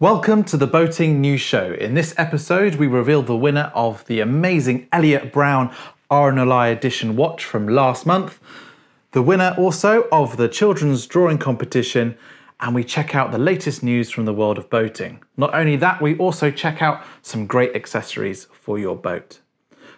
Welcome to the Boating News Show. In this episode, we reveal the winner of the amazing Elliot Brown RNLI Edition watch from last month, the winner also of the children's drawing competition, and we check out the latest news from the world of boating. Not only that, we also check out some great accessories for your boat.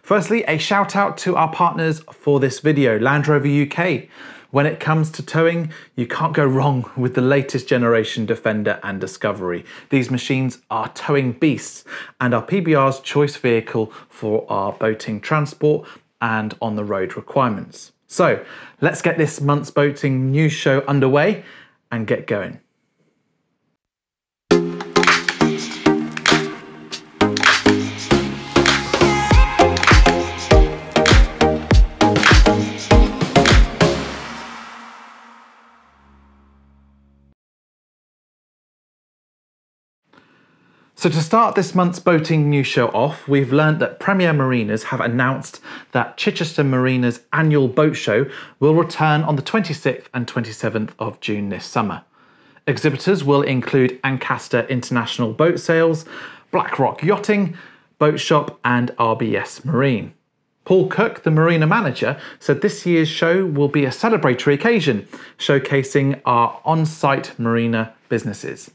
Firstly, a shout out to our partners for this video, Land Rover UK. When it comes to towing, you can't go wrong with the latest generation Defender and Discovery. These machines are towing beasts and are PBR's choice vehicle for our boating transport and on the road requirements. So let's get this month's boating news show underway and get going. So, to start this month's boating news show off, we've learned that Premier Marinas have announced that Chichester Marina's annual boat show will return on the 26th and 27th of June this summer. Exhibitors will include Ancasta International Boat Sales, BlackRock Yachting, Boat Shop, and RBS Marine. Paul Cook, the marina manager, said this year's show will be a celebratory occasion, showcasing our on site marina businesses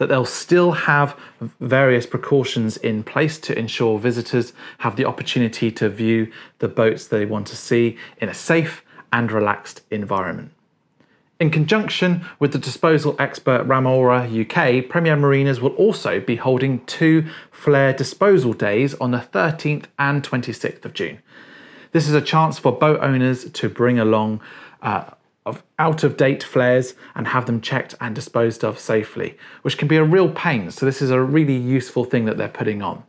that they'll still have various precautions in place to ensure visitors have the opportunity to view the boats they want to see in a safe and relaxed environment. In conjunction with the disposal expert Ramora UK, Premier Marinas will also be holding two flare disposal days on the 13th and 26th of June. This is a chance for boat owners to bring along uh, of out of date flares and have them checked and disposed of safely, which can be a real pain. So, this is a really useful thing that they're putting on.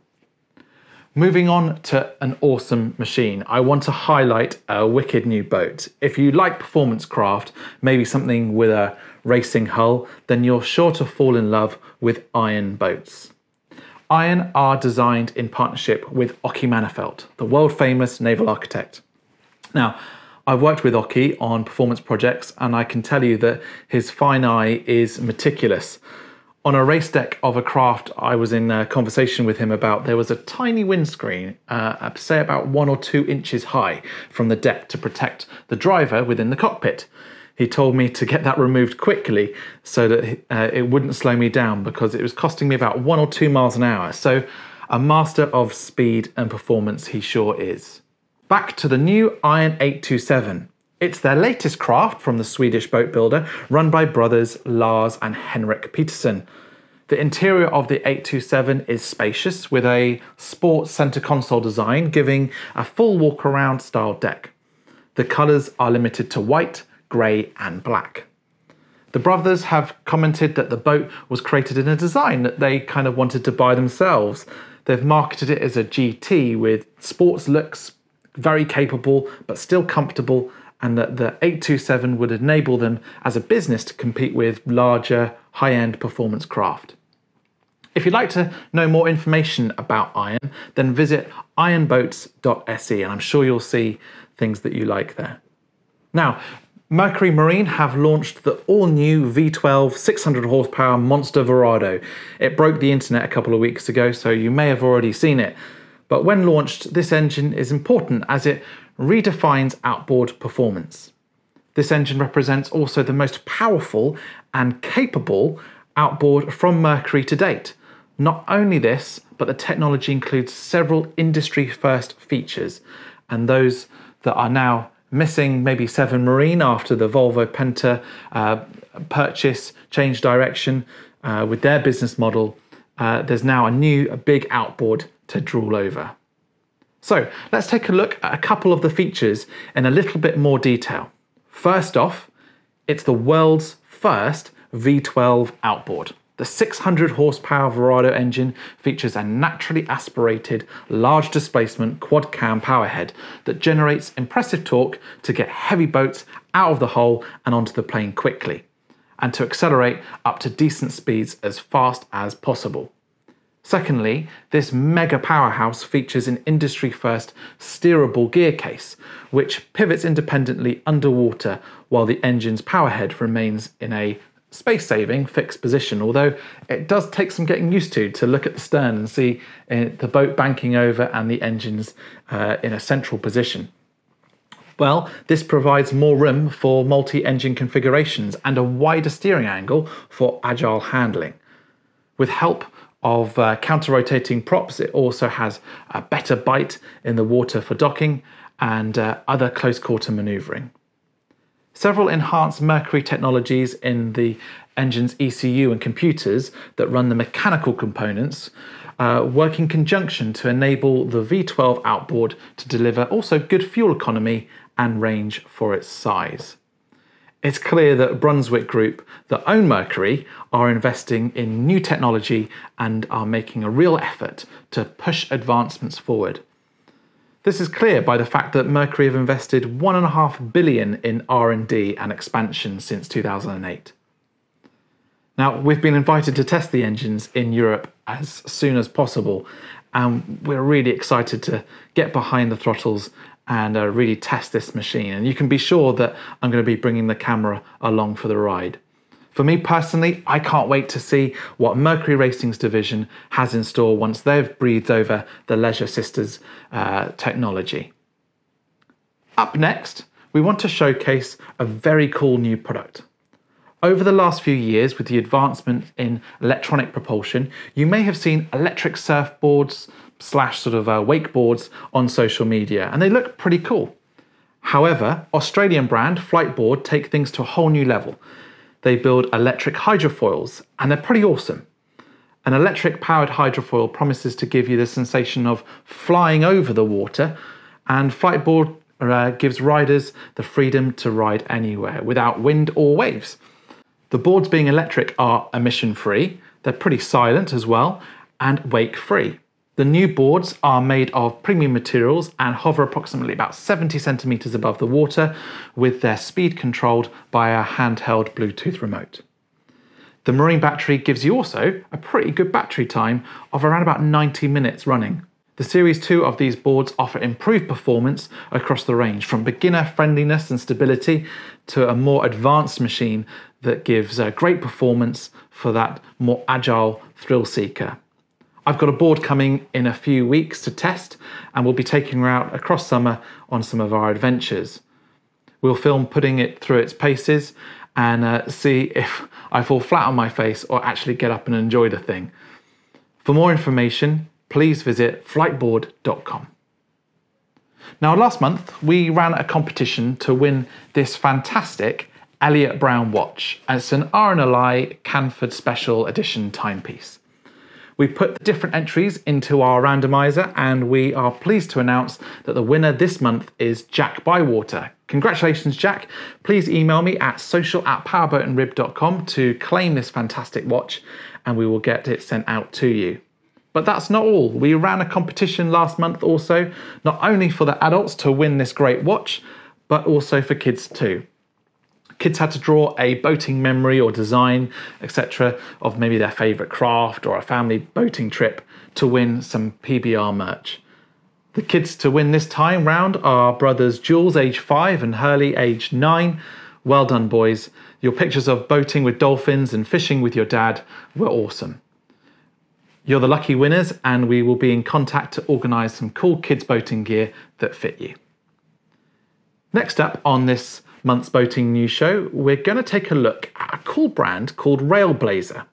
Moving on to an awesome machine, I want to highlight a wicked new boat. If you like performance craft, maybe something with a racing hull, then you're sure to fall in love with Iron boats. Iron are designed in partnership with Ocke Mannerfelt, the world famous naval architect. Now, I've worked with Ocke on performance projects, and I can tell you that his fine eye is meticulous. On a race deck of a craft I was in a conversation with him about, there was a tiny windscreen, uh, say about one or two inches high from the deck to protect the driver within the cockpit. He told me to get that removed quickly so that uh, it wouldn't slow me down because it was costing me about one or two miles an hour. So, a master of speed and performance he sure is back to the new Iron 827. It's their latest craft from the Swedish boat builder, run by brothers Lars and Henrik Peterson. The interior of the 827 is spacious with a sports center console design, giving a full walk around style deck. The colours are limited to white, grey, and black. The brothers have commented that the boat was created in a design that they kind of wanted to buy themselves. They've marketed it as a GT with sports looks, very capable, but still comfortable, and that the 827 would enable them as a business to compete with larger, high end performance craft. If you'd like to know more information about Iron, then visit ironboats.se, and I'm sure you'll see things that you like there. Now, Mercury Marine have launched the all new V12 600 horsepower Monster Verado. It broke the internet a couple of weeks ago, so you may have already seen it. But when launched, this engine is important as it redefines outboard performance. This engine represents also the most powerful and capable outboard from Mercury to date. Not only this, but the technology includes several industry first features, and those that are now missing maybe Seven Marine after the Volvo Penta uh, purchase change direction uh, with their business model. Uh, there's now a new, a big outboard to drool over. So let's take a look at a couple of the features in a little bit more detail. First off, it's the world's first V12 outboard. The 600 horsepower Verado engine features a naturally aspirated, large displacement quad cam powerhead that generates impressive torque to get heavy boats out of the hole and onto the plane quickly, and to accelerate up to decent speeds as fast as possible. Secondly, this mega powerhouse features an industry first steerable gear case, which pivots independently underwater while the engine's powerhead remains in a space saving fixed position, although it does take some getting used to to look at the stern and see uh, the boat banking over and the engines uh, in a central position. Well, this provides more room for multi engine configurations and a wider steering angle for agile handling. With help of uh, counter rotating props, it also has a better bite in the water for docking and uh, other close quarter manoeuvring. Several enhanced Mercury technologies in the engine's ECU and computers that run the mechanical components uh, work in conjunction to enable the V12 outboard to deliver also good fuel economy and range for its size. It's clear that Brunswick Group, that own Mercury, are investing in new technology and are making a real effort to push advancements forward. This is clear by the fact that Mercury have invested 1.5 billion in R&D and expansion since 2008. Now, we've been invited to test the engines in Europe as soon as possible, and we're really excited to get behind the throttles and uh, really test this machine. And you can be sure that I'm going to be bringing the camera along for the ride. For me personally, I can't wait to see what Mercury Racing's division has in store once they've breathed over the Leisure Sisters uh, technology. Up next, we want to showcase a very cool new product. Over the last few years, with the advancement in electronic propulsion, you may have seen electric surfboards, slash sort of uh, wakeboards on social media, and they look pretty cool. However, Australian brand Fliteboard take things to a whole new level. They build electric hydrofoils, and they're pretty awesome. An electric powered hydrofoil promises to give you the sensation of flying over the water, and Fliteboard uh, gives riders the freedom to ride anywhere without wind or waves. The boards being electric are emission free, they're pretty silent as well, and wake free. The new boards are made of premium materials and hover approximately about 70 centimeters above the water with their speed controlled by a handheld Bluetooth remote. The marine battery gives you also a pretty good battery time of around about 90 minutes running. The Series 2 of these boards offer improved performance across the range, from beginner friendliness and stability to a more advanced machine that gives great performance for that more agile thrill seeker. I've got a board coming in a few weeks to test, and we'll be taking her out across summer on some of our adventures. We'll film putting it through its paces and uh, see if I fall flat on my face or actually get up and enjoy the thing. For more information, please visit fliteboard.com. Now, last month we ran a competition to win this fantastic Elliot Brown watch. It's an RNLI Canford Special Edition timepiece. We put the different entries into our randomizer and we are pleased to announce that the winner this month is Jack Bywater. Congratulations, Jack. Please email me at social at powerboatandrib.com to claim this fantastic watch and we will get it sent out to you. But that's not all. We ran a competition last month also, not only for the adults to win this great watch, but also for kids too. Kids had to draw a boating memory or design, etc., of maybe their favourite craft or a family boating trip to win some PBR merch. The kids to win this time round are brothers Jules, age 5, and Hurley, age 9. Well done, boys. Your pictures of boating with dolphins and fishing with your dad were awesome. You're the lucky winners, and we will be in contact to organise some cool kids' boating gear that fit you. Next up on this month's boating news show, we're going to take a look at a cool brand called Railblaza.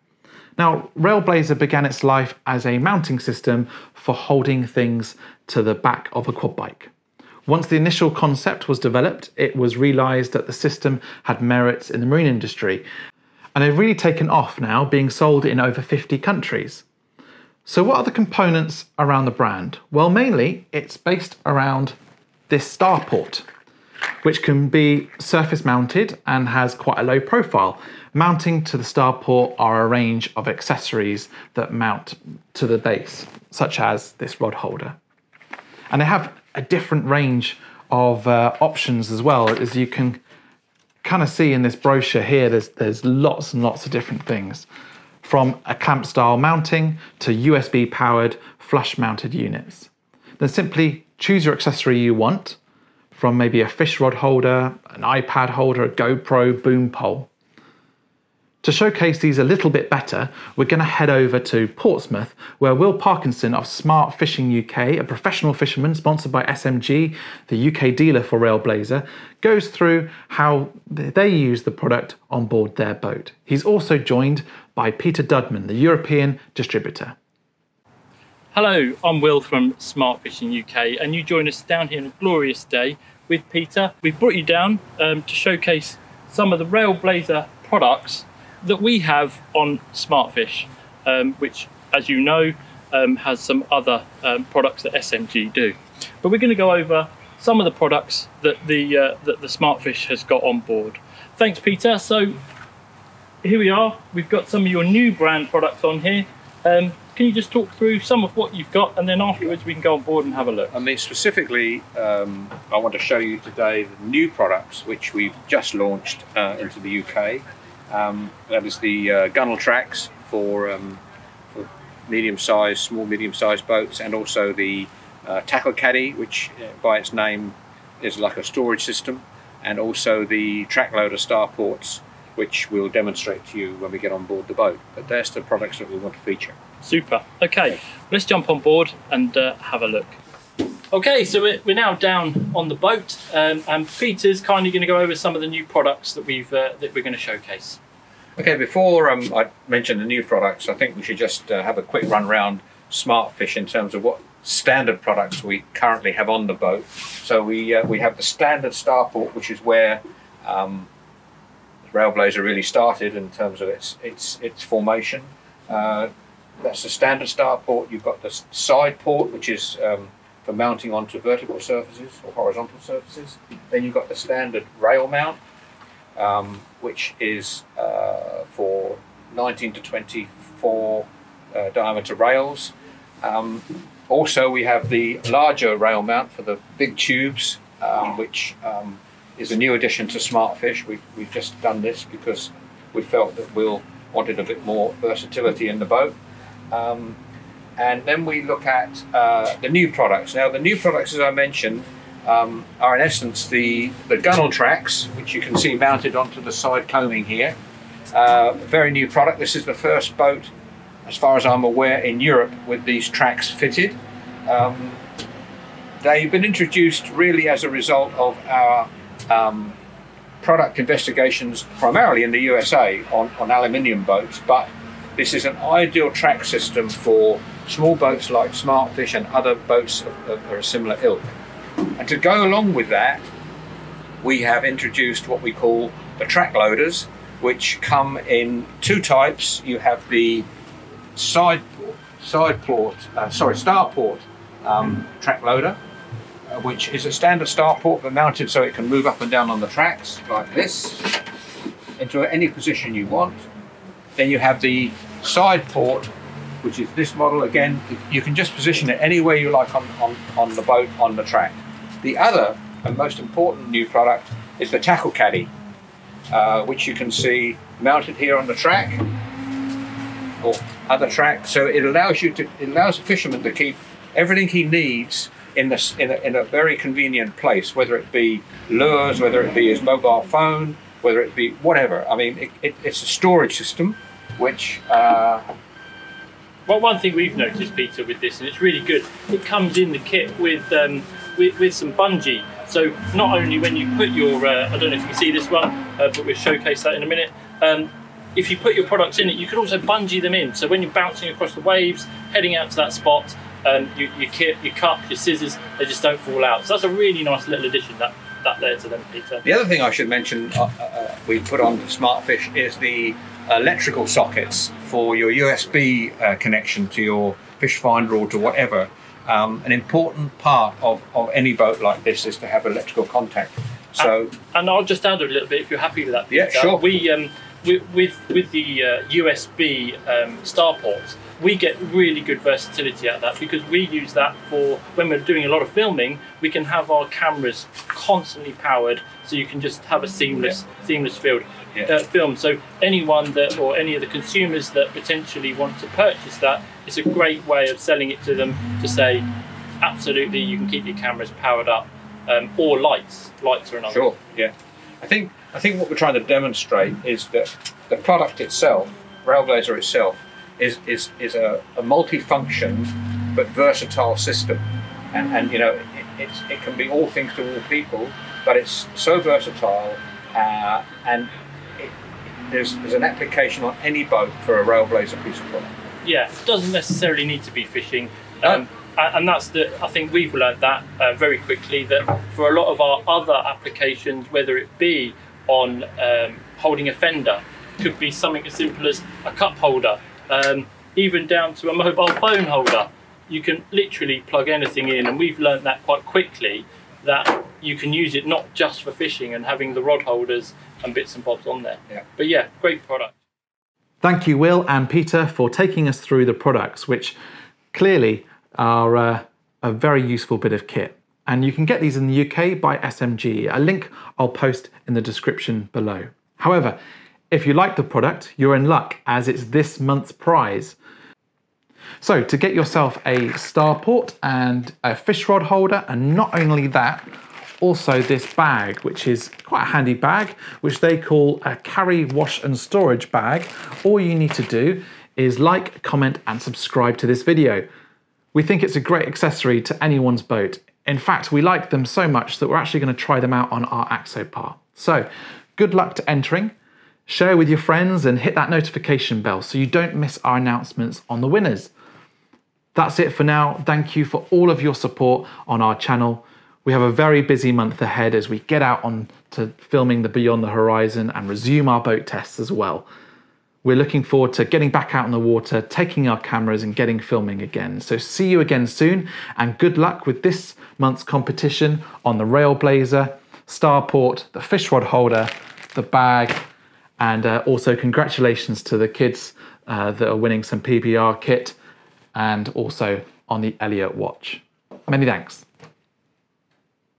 Now, Railblaza began its life as a mounting system for holding things to the back of a quad bike. Once the initial concept was developed, it was realised that the system had merits in the marine industry, and they've really taken off now, being sold in over 50 countries. So, what are the components around the brand? Well, mainly it's based around this starport which can be surface mounted and has quite a low profile. Mounting to the starport are a range of accessories that mount to the base, such as this rod holder. And they have a different range of uh, options as well, as you can kind of see in this brochure here, there's, there's lots and lots of different things. From a clamp style mounting to USB powered flush mounted units. Then simply choose your accessory you want from maybe a fish rod holder, an iPad holder, a GoPro, boom pole. To showcase these a little bit better, we're going to head over to Portsmouth, where Will Parkinson of Smart Fishing UK, a professional fisherman sponsored by SMG, the UK dealer for Railblaza, goes through how they use the product on board their boat. He's also joined by Peter Dudman, the European distributor. Hello, I'm Will from Smart Fishing UK, and you join us down here on a glorious day with Peter. We've brought you down um, to showcase some of the Railblaza products that we have on Smartfish, um, which, as you know, um, has some other um, products that SMG do. But we're going to go over some of the products that the uh, that the Smartfish has got on board. Thanks, Peter. So here we are. We've got some of your new brand products on here. Can you just talk through some of what you've got, and then afterwards we can go on board and have a look? I mean, specifically, um, I want to show you today the new products which we've just launched uh, into the UK. Um, that is the uh, gunnel tracks for, um, for medium-sized, small medium-sized boats, and also the uh, tackle caddy, which uh, by its name is like a storage system, and also the track loader starports, which we'll demonstrate to you when we get on board the boat. But there's the products that we want to feature. Super. Okay, let's jump on board and uh, have a look. Okay, so we're, now down on the boat, um, and Peter's kindly going to go over some of the new products that we've uh, that we're going to showcase. Okay, before um, I mention the new products, I think we should just uh, have a quick run round Smartfish in terms of what standard products we currently have on the boat. So we uh, we have the standard starport, which is where um, Railblaza really started in terms of its its its formation. That's the standard star port. You've got the side port, which is um, for mounting onto vertical surfaces or horizontal surfaces. Then you've got the standard rail mount, um, which is uh, for 19 to 24 uh, diameter rails. Um, also, we have the larger rail mount for the big tubes, um, which um, is a new addition to Smartfish. We've, we've just done this because we felt that Will wanted a bit more versatility in the boat. Um, and then we look at uh, the new products. Now, the new products, as I mentioned, um, are in essence the, the gunnel tracks, which you can see mounted onto the side coaming here. Uh, very new product. This is the first boat, as far as I'm aware, in Europe with these tracks fitted. Um, they've been introduced really as a result of our um, product investigations, primarily in the USA, on, on aluminium boats, but this is an ideal track system for small boats like Smartfish and other boats of, of, of a similar ilk. And to go along with that, we have introduced what we call the track loaders, which come in two types. You have the side side port, uh, sorry, starport um, track loader, uh, which is a standard starport but mounted so it can move up and down on the tracks like this into any position you want. Then you have the side port which is this model again. You can just position it any way you like on, on, on the boat, on the track. The other and most important new product is the tackle caddy, uh, which you can see mounted here on the track or other track. So it allows you to, it allows the fisherman to keep everything he needs in, this, in, a, in a very convenient place, whether it be lures, whether it be his mobile phone, whether it be whatever. I mean, it, it, it's a storage system which uh, well, one thing we've noticed, Peter, with this, and it's really good, it comes in the kit with um, with, with, some bungee. So not only when you put your, uh, I don't know if you can see this one, uh, but we'll showcase that in a minute. Um, if you put your products in it, you can also bungee them in. So when you're bouncing across the waves, heading out to that spot, um, you, your kit, your cup, your scissors, they just don't fall out. So that's a really nice little addition that that there to them, Peter. The other thing I should mention uh, uh, uh we put on Smartfish is the electrical sockets for your USB uh, connection to your fish finder or to whatever. Um, an important part of, of any boat like this is to have electrical contact. So, and, and I'll just add a little bit if you're happy with that. Peter. Yeah, sure. We um, with with, with the uh, USB um, starports, we get really good versatility out of that because we use that for when we're doing a lot of filming. We can have our cameras constantly powered, so you can just have a seamless yeah. seamless field yeah. uh, film. So anyone that or any of the consumers that potentially want to purchase that, it's a great way of selling it to them to say, absolutely, you can keep your cameras powered up, um, or lights. Lights are another. Sure. Yeah. I think I think what we're trying to demonstrate is that the product itself, Railblaza itself, is is is a, a multi-function but versatile system, and and you know it, it's, it can be all things to all people, but it's so versatile, uh, and it, there's there's an application on any boat for a Railblaza piece of product. Yeah, it doesn't necessarily need to be fishing. Um, and and that's the I think we've learned that uh, very quickly that for a lot of our other applications, whether it be on um, holding a fender, could be something as simple as a cup holder, um, even down to a mobile phone holder. You can literally plug anything in, and we've learned that quite quickly that you can use it not just for fishing and having the rod holders and bits and bobs on there. Yeah. But yeah, great product. Thank you, Will and Peter, for taking us through the products, which clearly are uh, a very useful bit of kit. And you can get these in the UK by SMG, a link I'll post in the description below. However, if you like the product, you're in luck as it's this month's prize. So, to get yourself a starport and a fish rod holder, and not only that, also this bag, which is quite a handy bag, which they call a carry, wash, and storage bag. All you need to do is like, comment, and subscribe to this video. We think it's a great accessory to anyone's boat. In fact, we like them so much that we're actually going to try them out on our Axopar. So, good luck to entering. Share with your friends and hit that notification bell so you don't miss our announcements on the winners. That's it for now. Thank you for all of your support on our channel. We have a very busy month ahead as we get out on to filming the Beyond the Horizon and resume our boat tests as well. We're looking forward to getting back out in the water, taking our cameras and getting filming again. So see you again soon and good luck with this month's competition on the Railblaza, Starport, the fish rod holder, the bag, and uh, also congratulations to the kids uh, that are winning some PBR kit and also on the Elliot watch. Many thanks.